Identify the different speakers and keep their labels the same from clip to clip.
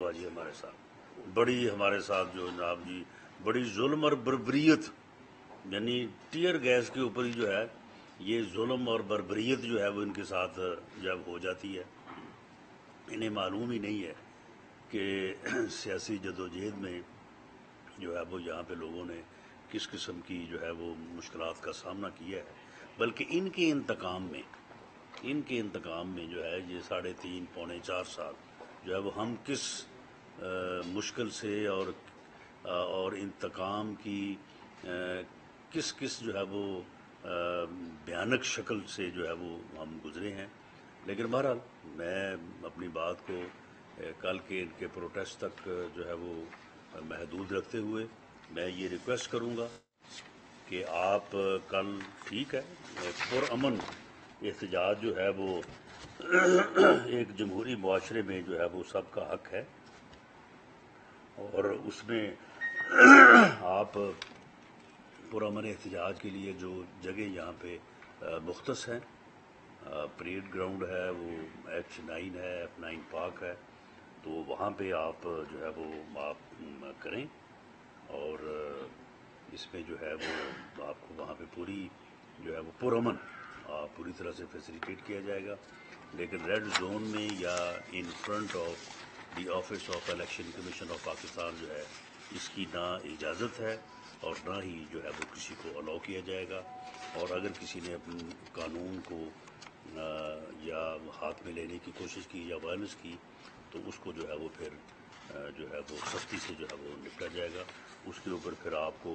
Speaker 1: जी हमारे साथ। बड़ी हमारे साथ जो जनाब जी, बड़ी जुल्म और बरबरीत यानी टीयर गैस के ऊपर ही जो है, ये जुल्म और बरबरीत जो है वो इनके साथ जब हो जाती है। इन्हें मालूम ही नहीं है कि सियासी जदोजहद में जो है वो यहाँ पे लोगों ने किस किस्म की जो है वो मुश्किल का सामना किया है। बल्कि इनके इंतकाम में, इनके इंतकाम में जो है ये साढ़े तीन, पौने चार साल जो है वो हम किस मुश्किल से और और इंतकाम की किस किस जो है वो भयानक शक्ल से जो है वो हम गुजरे हैं। लेकिन बहरहाल, मैं अपनी बात को कल के इनके प्रोटेस्ट तक जो है वो महदूद रखते हुए मैं ये रिक्वेस्ट करूँगा कि आप कल ठीक है, पुरअमन एहतजाज जो है वो एक जमहूरी माशरे में जो है वो सबका हक है। और उसमें आप पुरमन एहतजाज के लिए जो जगह यहाँ पे मुख्त हैं परेड ग्राउंड है, वो एच नाइन है एफ़ नाइन पार्क है तो वहाँ पे आप जो है वो आप करें और इसमें जो है वो आपको वहाँ पे पूरी जो है वो पुरमन पूरी तरह से फैसिलिटेट किया जाएगा, लेकिन रेड जोन में या in front of the office of election commission of Pakistan जो है इसकी ना इजाज़त है और ना ही जो है वो किसी को अलाउ किया जाएगा। और अगर किसी ने अपने कानून को या हाथ में लेने की कोशिश की या वायलेंस की तो उसको जो है वो फिर जो है वो सख्ती से जो है वो निपटा जाएगा। उसके ऊपर फिर आपको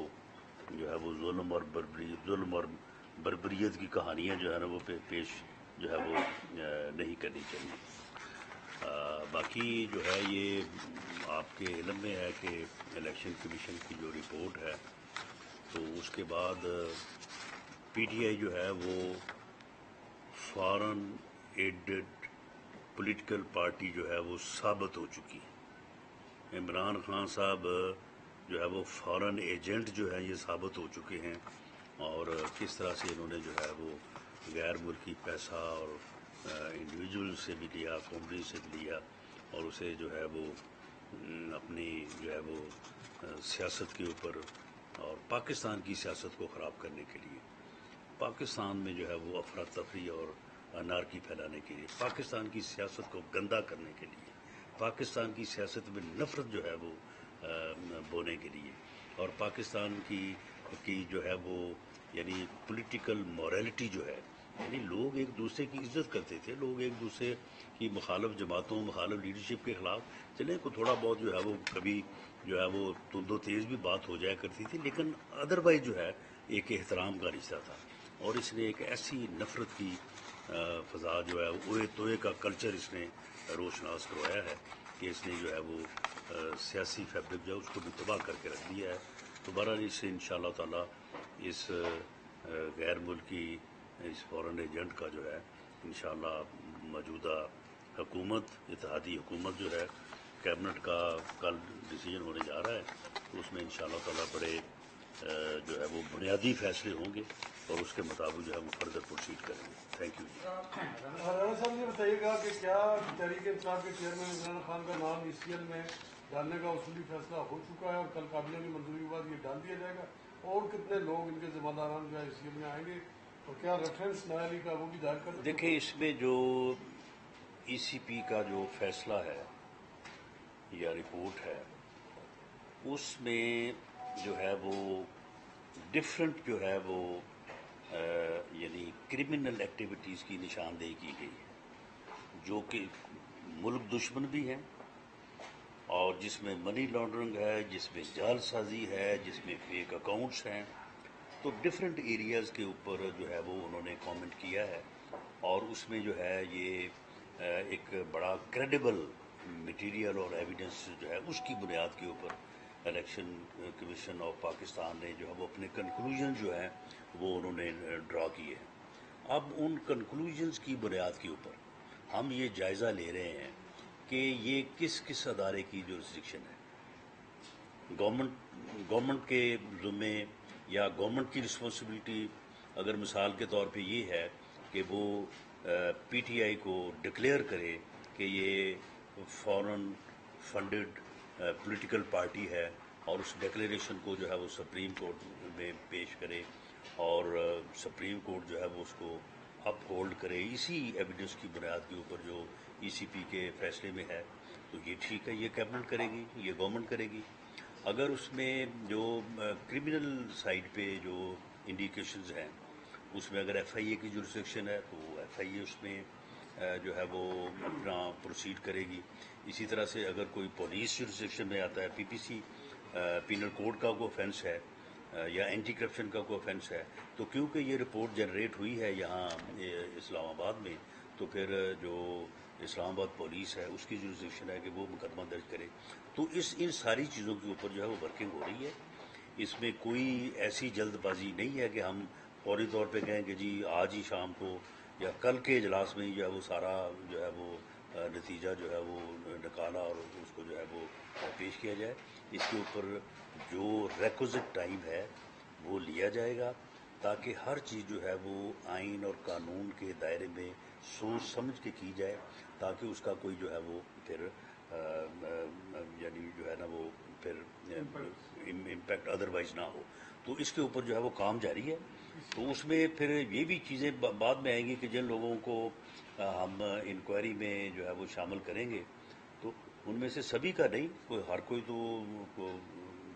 Speaker 1: जो है वो जुल्म और बरबरी जुल्म और बरबरीत की कहानियाँ जो है ना वो पे, पेश जो है वो नहीं करनी चाहिए। बाकी जो है ये आपके इलम में है कि इलेक्शन कमीशन की जो रिपोर्ट है तो उसके बाद पीटीआई जो है वो फॉरेन एडेड पॉलिटिकल पार्टी जो है वो साबित हो चुकी है। इमरान खान साहब जो है वो फॉरेन एजेंट जो है ये साबित हो चुके हैं और किस तरह से इन्होंने जो है वो गैर मुल्की पैसा और इंडिविजुअल से भी लिया कंपनी से भी लिया, और उसे जो है वो अपनी जो है वो सियासत के ऊपर और पाकिस्तान की सियासत को ख़राब करने के लिए। पाकिस्तान में जो है वो अफरा तफरी और अनारकी फैलाने के लिए, पाकिस्तान की सियासत को गंदा करने के लिए, पाकिस्तान की सियासत में नफरत जो है वो बोने के लिए, और पाकिस्तान की की जो है वो, यानी पॉलिटिकल मॉरलिटी जो है यानी लोग एक दूसरे की इज़्ज़त करते थे, लोग एक दूसरे की मुखालफ जमातों, मुखालफ लीडरशिप के खिलाफ चले को थोड़ा बहुत जो है वो कभी जो है वो तुंदो तेज भी बात हो जाया करती थी, लेकिन अदरवाइज़ जो है एक एहतराम का रिश्ता था। और इसने एक ऐसी नफरत की फजा जो है ओए तोए का कल्चर इसने रोशनास करवाया है कि इसने जो है वो सियासी फैब्रिक जो है उसको भी तबाह करके रख दिया है। तो बहरहाल इससे इन इस गैर मुल्की इस फॉरेन एजेंट का जो है इन मौजूदा हुकूमत इतिहादी हुकूमत जो है, कैबिनेट का कल डिसीज़न होने जा रहा है तो उसमें इन ताला बड़े जो है वो बुनियादी फैसले होंगे और उसके मुताबिक जो है वो फर्दर प्रोसीड करेंगे। थैंक यू
Speaker 2: साहब, ये बताइएगा कि क्या तहरीक इंसाफ के चेयरमैन इमरान खान का नाम ई में डालने का उसूली फैसला हो चुका है और कल काबिले की मंजूरी के बाद ये डाल दिया जाएगा? और कितने लोग इनके जिम्मेदारान जो है इस में आएँगे? और क्या रेफरेंस न्यायालय का वो भी कर
Speaker 1: देखिए इसमें जो ईसीपी e का जो फैसला है या रिपोर्ट है उसमें जो है वो डिफरेंट जो है वो यानी क्रिमिनल एक्टिविटीज़ की निशानदेही की गई है जो कि मुल्क दुश्मन भी हैं और जिसमें मनी लॉन्ड्रिंग है जिसमें जालसाजी है जिसमें फेक अकाउंट्स हैं। तो डिफरेंट एरियाज़ के ऊपर जो है वो उन्होंने कमेंट किया है और उसमें जो है ये एक बड़ा क्रेडिबल मटेरियल और एविडेंस जो है उसकी बुनियाद के ऊपर इलेक्शन कमीशन ऑफ़ पाकिस्तान ने जो है वो अपने कंक्लूजन जो है वो उन्होंने ड्रा किए हैं। अब उन कंक्लूजन्स की बुनियाद के ऊपर हम ये जायज़ा ले रहे हैं कि ये किस किस अदारे की जो रिस्ट्रिक्शन है। गवर्नमेंट गवर्नमेंट के जुम्मे या गवर्नमेंट की रिस्पॉन्सिबिलिटी अगर मिसाल के तौर पे ये है कि वो पीटीआई को डिक्लेयर करे कि ये फॉरेन फंडेड पॉलिटिकल पार्टी है और उस डिक्लेरेशन को जो है वो सुप्रीम कोर्ट में पेश करे और सुप्रीम कोर्ट जो है वो उसको अप होल्ड करे। इसी एविडेंस की बुनियाद के ऊपर जो ईसीपी के फैसले में है तो ये ठीक है, ये कैबिनेट करेगी, ये गवर्नमेंट करेगी। अगर उसमें जो क्रिमिनल साइड पे जो इंडिकेशंस हैं, उसमें अगर एफआईए की जुरिस्डिक्शन है तो एफआईए उसमें जो है वो अपना प्रोसीड करेगी। इसी तरह से अगर कोई पुलिस जुरिस्डिक्शन में आता है पीपीसी पिनल कोड का कोई ऑफेंस है या एंटी करप्शन का कोई ऑफेंस है तो क्योंकि ये रिपोर्ट जनरेट हुई है यहाँ इस्लामाबाद में तो फिर जो इस्लामाबाद पुलिस है, उसकी जुरिस्डिक्शन है कि वो मुकदमा दर्ज करे। तो इस, इन सारी चीज़ों के ऊपर जो है वो वर्किंग हो रही है। इसमें कोई ऐसी जल्दबाजी नहीं है कि हम फौरी तौर पे कहें कि जी आज ही शाम को या कल के इजलास में ही जो है वो सारा जो है वो नतीजा जो है वो निकाला और उसको जो है वो पेश किया जाए। इसके ऊपर जो रेकोजिट टाइम है, वो लिया जाएगा ताकि हर चीज़ जो है वो आइन और कानून के दायरे में सोच समझ के की जाए ताकि उसका कोई जो है वो फिर यानी जो है ना वो फिर इम्पैक्ट अदरवाइज़ ना हो। तो इसके ऊपर जो है वो काम जारी है। तो उसमें फिर ये भी चीज़ें बाद में आएँगी कि जिन लोगों को हम इंक्वायरी में जो है वो शामिल करेंगे तो उनमें से सभी का नहीं कोई हर कोई तो को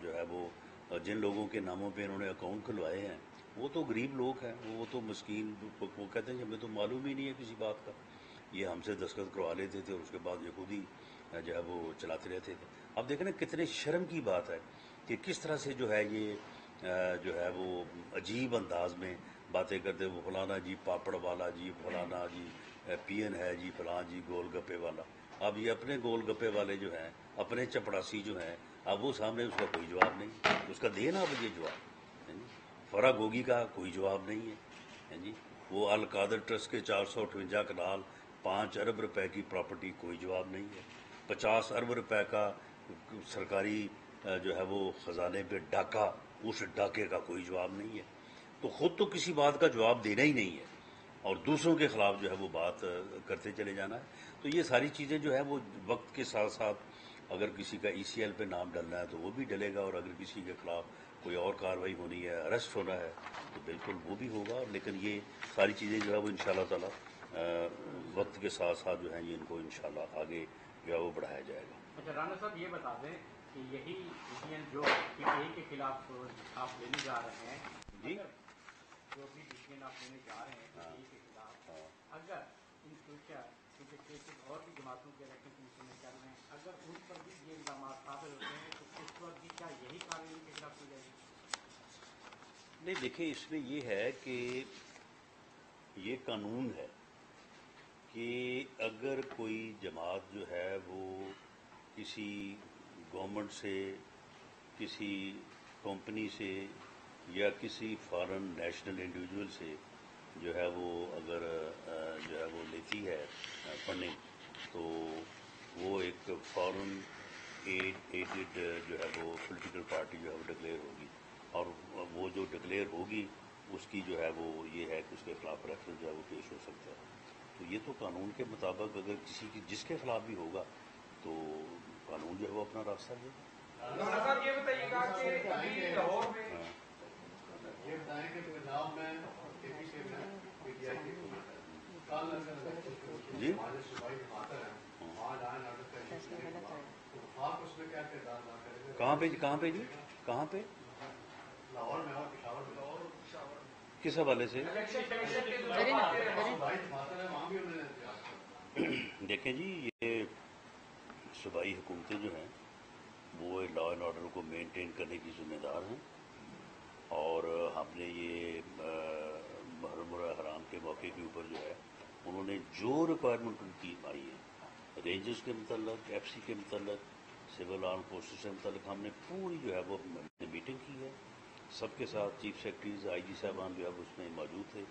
Speaker 1: जो है वो जिन लोगों के नामों पे इन्होंने अकाउंट खुलवाए हैं वो तो गरीब लोग हैं, वो तो मस्किन, वो कहते हैं हमें तो मालूम ही नहीं है किसी बात का। ये हमसे दस्तखत करवा लेते थे और उसके बाद ये खुद ही जो है वो चलाते रहते थे। अब देखें ना कितने शर्म की बात है कि किस तरह से जो है ये जो है वो अजीब अंदाज में बातें करते वो फलाना जी पापड़ वाला जी, फलाना जी पियन है जी फलाना जी गोल गप्पे वाला। अब ये अपने गोल गप्पे वाले जो हैं, अपने चपड़ासी जो हैं, अब वो सामने उसका कोई जवाब नहीं, उसका देना अब ये जवाब। फरा गोगी का कोई जवाब नहीं है। जी? वो अल कादर ट्रस्ट के चार सौ अठवंजा कनाल, पाँच अरब रुपए की प्रॉपर्टी, कोई जवाब नहीं है। पचास अरब रुपए का सरकारी जो है वो खजाने पे डाका, उस डाके का कोई जवाब नहीं है। तो खुद तो किसी बात का जवाब देना ही नहीं है। और दूसरों के खिलाफ जो है वो बात करते चले जाना है। तो ये सारी चीज़ें जो है वो वक्त के साथ साथ अगर किसी का ईसीएल पे नाम डलना है तो वो भी डलेगा। और अगर किसी के खिलाफ कोई और कार्रवाई होनी है अरेस्ट होना है तो बिल्कुल वो भी होगा। लेकिन ये सारी चीज़ें जो है वो इन ताला वक्त के साथ साथ जो है ये इनको इन आगे जो है वो बढ़ाया जाएगा।
Speaker 3: अच्छा राना साहब ये बता दें कि यही जो पीटीआई के खिलाफ आप लेने जा रहे हैं जी। जो भी डिसीज़न आप लेने जा रहे हैं पीटीआई के खिलाफ हाँ। अगर इन फ्यूचर केसेस और भी जमातों के इलेक्शन कमीशन में चल रहे हैं अगर उन पर भी ये साबित होते हैं तो भी क्या यही खिलाफ की जाएगी?
Speaker 1: नहीं, देखिए, इसमें ये है कि ये कानून है कि अगर कोई जमात जो है वो किसी गवर्नमेंट से, किसी कंपनी से या किसी फॉरेन नेशनल इंडिविजुअल से जो है वो अगर जो है वो लेती है फंडिंग तो वो एक फॉरन एड एडेड जो है वो पॉलिटिकल पार्टी जो है वो डिक्लेयर होगी। और वो जो डिक्लेयर होगी, उसकी जो है वो ये है कि उसके खिलाफ रेफरेंस जो है वो पेश हो सकता है। तो ये तो कानून के मुताबिक अगर किसी की, जिसके खिलाफ भी होगा तो कानून जो है वो अपना रास्ता देगा।
Speaker 3: ये बताइएगा कि लाहौर में
Speaker 1: जी। कहाँ पे कहाँ पे जी? कहाँ पे? किस हवाले से? देखें जी ये सूबाई हुकूमतें जो हैं वो लॉ एंड ऑर्डर को मेंटेन करने की जिम्मेदार हैं। हमने ये महरम हराम के मौके के ऊपर जो है, उन्होंने जो रिक्वायरमेंट उनकी आई है रेंजर्स के मतलब एफ़ सी के मतलब सिविल आर्म फोर्सेस के मतलब हमने पूरी जो है वो मीटिंग की है। सबके साथ चीफ सेक्रेटरीज आई जी साहबान जो है उसमें मौजूद थे।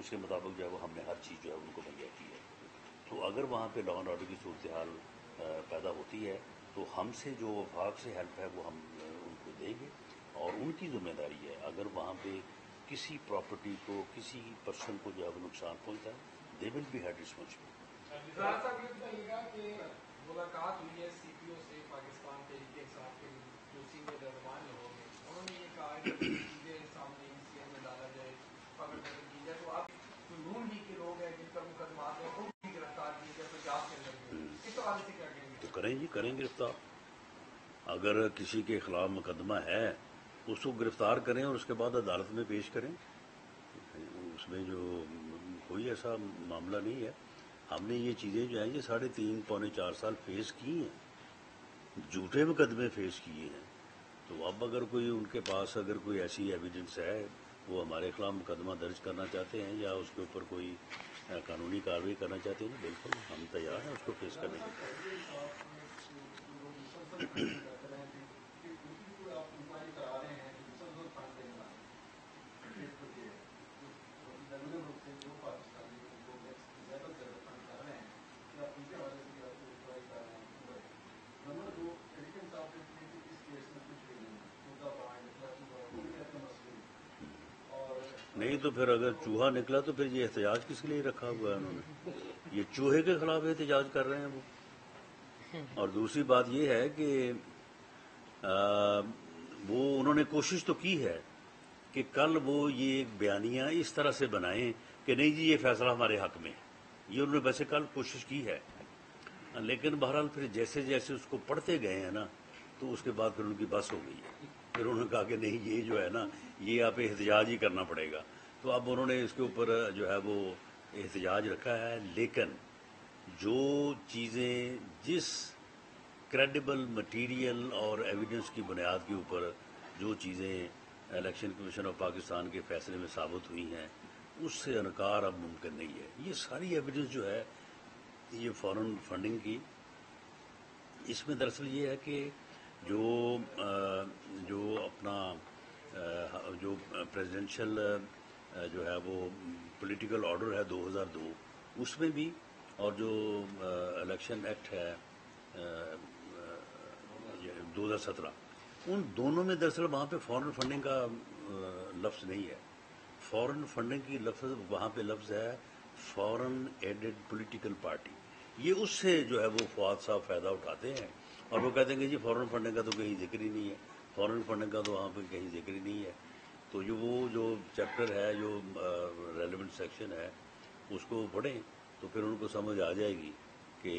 Speaker 1: उसके मुताबिक जो है वो हमने हर चीज़ जो है उनको मुहैया की है। तो अगर वहाँ पे लॉ एंड ऑर्डर की सूरत हाल पैदा होती है तो हमसे जो वफाक से हेल्प है वो हम उनकी ज़िम्मेदारी है। अगर वहाँ पे किसी प्रॉपर्टी को किसी पर्सन को जो है नुकसान पहुँचता है they will be held responsible
Speaker 4: मुलाकात हुई है सीपीओ से पाकिस्तान तहरीक इंसाफ के उन्होंने ये कहा कि चीज़ें सामने ईसीएम में डाला जाए पकड़ पकड़ की जाए तो आप जो नून लीग के लोग हैं जिन पर मुकदमात हैं भी गिरफ़्तार किए जाए पंजाब के अंदर इस हवाले से क्या कहेंगे?
Speaker 1: तो करें जी करें गिरफ़्तार। अगर किसी के खिलाफ मुकदमा है उसको गिरफ़्तार करें और उसके बाद अदालत में पेश करें। उसमें जो कोई ऐसा मामला नहीं है। हमने ये चीज़ें जो हैं, ये साढ़े तीन, पौने चार साल फेस की हैं। झूठे मुकदमे फेस किए हैं। तो अब अगर कोई उनके पास अगर कोई ऐसी एविडेंस है, वो हमारे खिलाफ मुकदमा दर्ज करना चाहते हैं या उसके ऊपर कोई कानूनी कार्रवाई करना चाहते हैं बिल्कुल हम तैयार हैं, उसको फेस करने के लिए। नहीं तो फिर अगर चूहा निकला तो फिर ये एहतजाज किस लिए रखा हुआ है उन्होंने? ये चूहे के खिलाफ एहतजाज कर रहे हैं वो। और दूसरी बात ये है कि आ, वो उन्होंने कोशिश तो की है कि कल वो ये बयानिया इस तरह से बनाएँ कि नहीं जी ये फैसला हमारे हक में है। ये उन्होंने वैसे कल कोशिश की है। लेकिन बहरहाल फिर जैसे जैसे उसको पढ़ते गए हैं ना तो उसके बाद फिर उनकी बस हो गई है। फिर उन्होंने कहा कि नहीं, ये जो है ना, ये आप एहतजाज ही करना पड़ेगा। तो अब उन्होंने इसके ऊपर जो है वो एहतजाज रखा है, लेकिन जो चीज़ें, जिस क्रेडिबल मटेरियल और एविडेंस की बुनियाद के ऊपर जो चीज़ें इलेक्शन कमीशन ऑफ़ पाकिस्तान के फैसले में साबित हुई हैं, उससे इनकार अब मुमकिन नहीं है। ये सारी एविडेंस जो है, ये फॉरेन फंडिंग की, इसमें दरअसल ये है कि जो जो अपना जो प्रेसिडेंशियल जो है वो पॉलिटिकल ऑर्डर है 2002 उसमें भी और जो इलेक्शन एक्ट है अ, अ, ये 2017 उन दोनों में दरअसल वहाँ पे फॉरेन फंडिंग का लफ्ज़ नहीं है। फॉरेन फंडिंग की लफ्ज़ वहाँ पे लफ्ज़ है फॉरेन एडेड पॉलिटिकल पार्टी ये उससे जो है वो फवाद साहब फ़ायदा उठाते हैं। और वो कहते हैं जी फॉरेन फंडिंग का तो कहीं ज़िक्र ही नहीं है। फॉरेन फंडिंग का तो वहाँ पे कहीं ज़िक्र ही नहीं है। तो जो वो जो चैप्टर है जो रेलिवेंट सेक्शन है उसको पढ़ें तो फिर उनको समझ आ जाएगी कि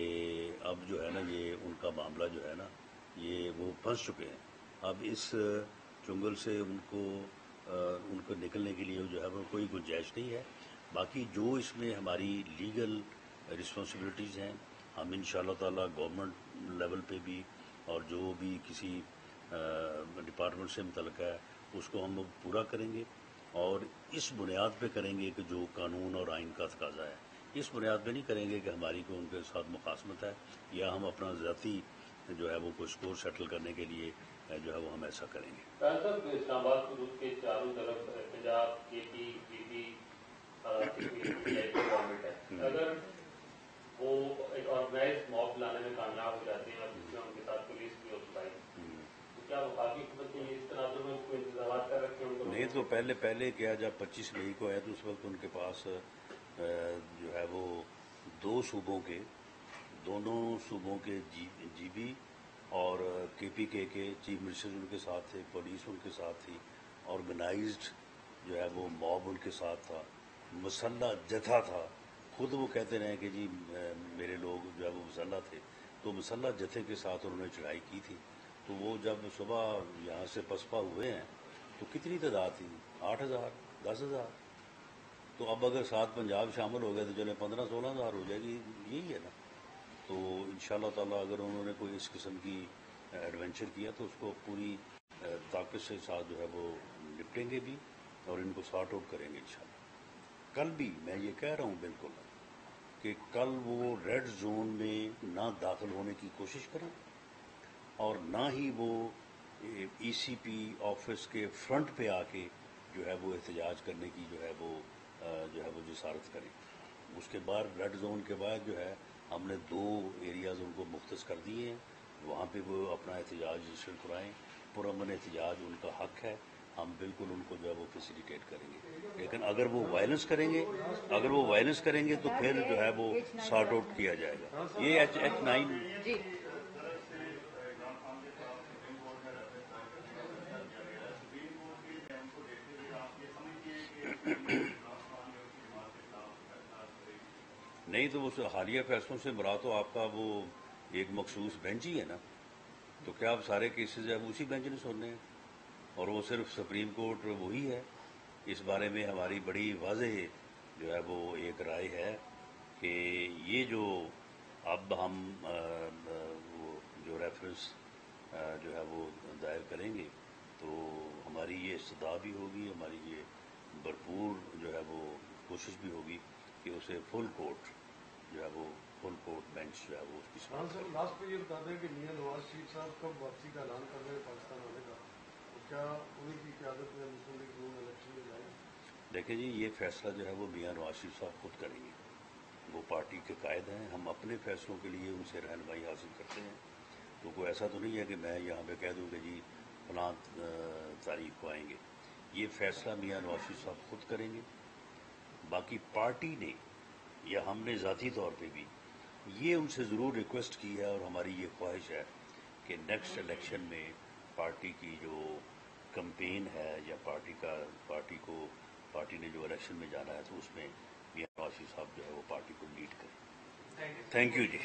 Speaker 1: अब जो है ना ये उनका मामला जो है ना ये वो फंस चुके हैं। अब इस चुंगल से उनको अ, उनको निकलने के लिए जो है वो कोई गुंजाइश नहीं है। बाकी जो इसमें हमारी लीगल रिस्पॉन्सिबिलिटीज़ हैं हम इन ताला गवर्नमेंट लेवल पे भी और जो भी किसी डिपार्टमेंट से मुतलक है, उसको हम पूरा करेंगे और इस बुनियाद पे करेंगे कि जो कानून और आइन का तकाजा है। इस बुनियाद पे नहीं करेंगे कि हमारी को उनके साथ मुखासमत है या हम अपना ज़ाती जो है वो कोई स्कोर सेटल करने के लिए जो है वो हम ऐसा करेंगे।
Speaker 5: साहब इस्लामाबाद के चारों तरफ़ के बीपी गवर्नमेंट है अगर वो एक ऑर्गेनाइज मॉब लाने में कामयाब हो जाते हैं और जिसमें उनके साथ पुलिस भी हो चुका है तो क्या वो काफ़ी हुकूमत के लिए इस तरह में कोई इंतज़ाम कर रखे हैं उनको
Speaker 1: नहीं तो पहले पहले क्या जब 25 मई को आया तो उस वक्त उनके पास जो है वो दो सूबों के, दोनों सूबों के जी, जीबी और केपीके के चीफ मिनिस्टर उनके साथ थे, पुलिस उनके साथ थी, ऑर्गेनाइज्ड जो है वो मॉब उनके साथ था, मसल्ला जथा था। खुद वो कहते रहे कि जी मेरे लोग जो है वो मसल्ला थे तो मसल्ला जथे के साथ उन्होंने चढ़ाई की थी। तो वो जब सुबह यहाँ से पसपा हुए हैं तो कितनी तादाद थी? आठ हज़ार? दस हज़ार? तो अब अगर सात पंजाब शामिल हो गए तो चले पंद्रह सोलह हज़ार हो जाएगी। यही है ना। तो इन ताला अगर उन्होंने कोई इस किस्म की एडवेंचर किया तो उसको पूरी ताकत से साथ जो है वो निपटेंगे भी और इनको सॉर्ट आउट करेंगे इन कल भी मैं ये कह रहा हूँ बिल्कुल कि कल वो रेड जोन में ना दाखिल होने की कोशिश करें और ना ही वो ईसीपी ऑफ़िस के फ्रंट पे आके जो है वो एहतजाज करने की जो है वो जो है वो जसारत करें। उसके बाद रेड जोन के बाद जो है हमने दो एरियाज़ उनको मुख्त कर दिए हैं। वहाँ पे वो अपना एहतजाज रजिस्टर कराएँ। पुरमन एहतजाज उनका हक है। हम बिल्कुल उनको जो है वो फैसिलिटेट करेंगे। लेकिन अगर वो वायलेंस करेंगे, अगर वो वायलेंस करेंगे तो फिर जो है वो सॉर्ट आउट किया जाएगा। ये एच एच नाइन नहीं तो उस हालिया फैसलों से मरा तो आपका वो एक मखसूस बेंच ही है ना? तो क्या आप सारे केसेज वो उसी बेंच ने सुनने हैं? और वो सिर्फ़ सुप्रीम कोर्ट वही है? इस बारे में हमारी बड़ी वाजह जो है वो एक राय है कि ये जो अब हम वो जो रेफरेंस जो है वो दायर करेंगे तो हमारी ये इस्तदा भी होगी, हमारी ये भरपूर जो है वो कोशिश भी होगी कि उसे फुल कोर्ट जो है वो फुल कोर्ट बेंच जो है वो उसकी समाप्त
Speaker 2: साहब लास्ट पे ये बता दें कि मियाँ नवाज़ शरीफ साहब कब वापसी का ऐलान कर रहे हैं पाकिस्तान आने का? तो क्या उन्हीं की क्यादत में मुस्लिम लीग नून इलेक्शन में जाएगी?
Speaker 1: देखिए जी ये फैसला जो है वो मियाँ नवाज़ शरीफ साहब खुद करेंगे। वो पार्टी के कायद हैं हम अपने फैसलों के लिए उनसे रहनमाई हासिल करते हैं। तो कोई ऐसा तो नहीं है कि मैं यहाँ पे कह दूँ कि जी फलां तारीख को आएँगे। ये फैसला मियाँ नवाज़ शरीफ साहब खुद करेंगे। बाकी पार्टी ने या हमने ज़ाती तौर पे भी। ये उनसे ज़रूर रिक्वेस्ट की है और हमारी ये ख्वाहिश है कि नेक्स्ट इलेक्शन में पार्टी की जो कंपेन है या पार्टी का पार्टी को पार्टी ने जो इलेक्शन में जाना है तो उसमें मियाँ नवाज़ साहब जो है वो पार्टी को लीड करें। Thank you ji.